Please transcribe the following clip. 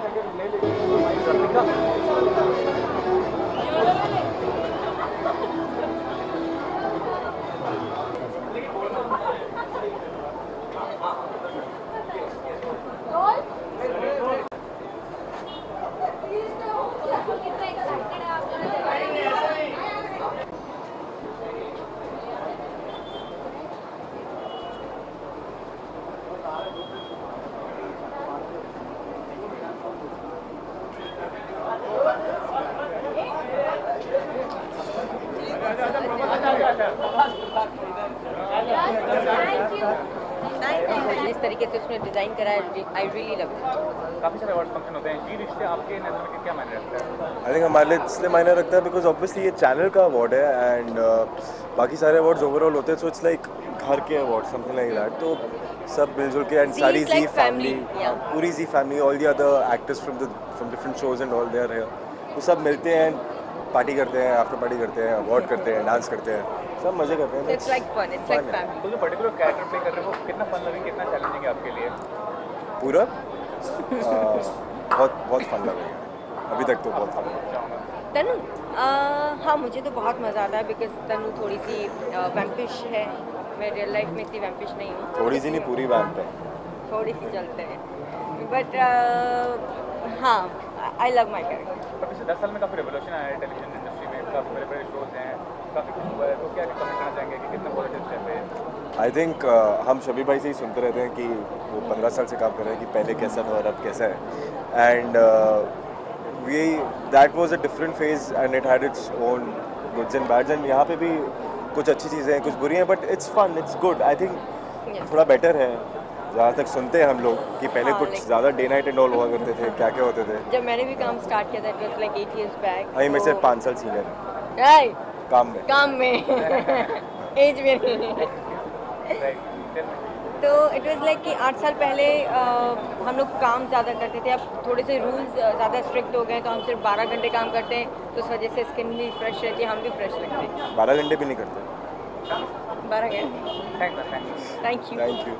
अगर ले लेंगे तो जिस तरीके से उसने डिज़ाइन करा आई रियली लव काफ़ी सारे अवार्ड फ़ंक्शन होते हैं। जी रिश्ते आपके नज़र में क्या मायने रखता है? आई थिंक हमारे लिए इसलिए मायने रखता है बिकॉज़ ऑब्वियसली ये चैनल का अवार्ड है एंड uh, बाकी सारे अवार्ड्स ओवरऑल होते हैं सो इट्स लाइक घर के अवार्ड समथिंग लाइक दैट तो सब मिलजुल के एंड सारी जी फैमिली पूरी Zee family all the other actors from the from different shows and all they are here वो सब मिलते हैं एंड पार्टी करते हैं आफ्टर पार्टी करते हैं अवार्ड करते हैं डांस करते हैं सब मज़े करते हैं। It's like fun it's like family तो जो पर्टिकुलर कैरेक्टर प्ले कर रहे हो कितना फन लगे कितना चैलेंजिंग है आपके लिए? पूरा? बहुत बहुत फन लगेगा। अभी तक तो बहुत फन लगा तनु हाँ मुझे तो बहुत मज़ा आता है बिकॉज़ तनु थोड़ी सी वैम्पिश है। मैं रियल लाइफ में इतनी वैम्पिश नहीं हूँ। थोड़ी सी नहीं पूरी वैम्प है। थोड़ी सी चलते हैं। बट हाँ आई लव माई कैरेक्टर तो दस साल में काफ़ी रेवोल्यूशन आया है टेलीविज़न इंडस्ट्री में काफ़ी बड़े बड़े शोज़ हैं काफ़ी कुछ हुआ है तो क्या कमेंट करना चाहेंगे कि कितना पॉजिटिव स्टेप है आई थिंक uh, हम शबी भाई से ही सुनते रहते हैं कि वो पंद्रह साल से काम कर रहे हैं कि पहले कैसा था और अब कैसा है। And we that was a different phase and it had its own goods and bads and यहाँ पे भी कुछ अच्छी चीज़ें हैं कुछ बुरी हैं but it's fun it's good I think थोड़ा बेटर है। जहाँ तक सुनते हैं हम लोग कि पहले हाँ, कुछ ज़्यादा डे नाइट एंड ऑल हुआ करते थे क्या क्या होते थे। जब मैंने भी काम स्टार्ट किया था it was like eight years back अभी मेरे से पाँच साल सीनियर है। काम में। काम में। एज में तो इट वाज लाइक कि आठ साल पहले आ, हम लोग काम ज़्यादा करते थे। अब थोड़े से रूल्स ज़्यादा स्ट्रिक्ट हो गए तो हम सिर्फ़ बारह घंटे काम करते हैं। तो उस वजह से स्किन भी फ्रेश रहती है हम भी फ्रेश रहते हैं। बारह घंटे भी नहीं करते? बारह घंटे। Thank you thank you thank you